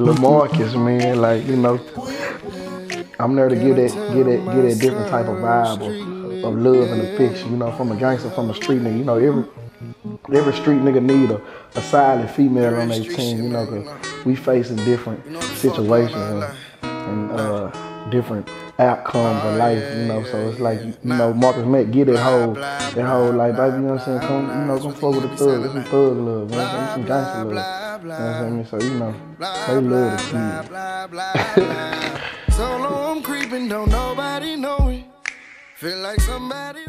Lamarcus, man, like you know, I'm there to get that, get that, get that different type of vibe of, of love and affection. You know, from a gangster, from a street nigga. You know, every every street nigga need a, a silent female on their team. You know, cause we facing different situations and, and uh, different outcomes of life. You know, so it's like you know, Marcus Mack get that whole that whole like, baby, you know what I'm saying? Come, you know, come fuck with the thug, get some thug love, you know, some gangster love. You know what I'm saying? So you know, they love the kid. so long I'm creeping, don't nobody know it. Feel like somebody.